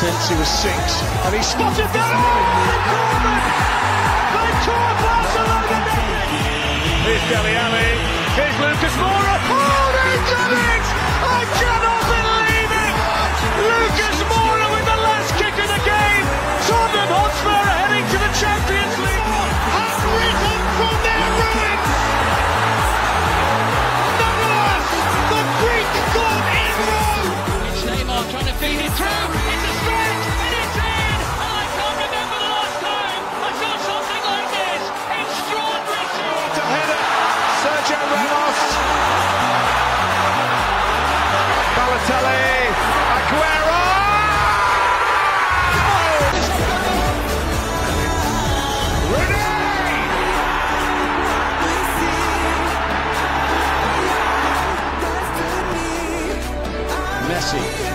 penalty was six, and he spotted that. Oh, Corbin! They tore Barcelona! Here's Dele Alli. Here's Lucas Moura. Oh, they done it! I cannot believe it! Lucas Balotelli. Aguero. Messi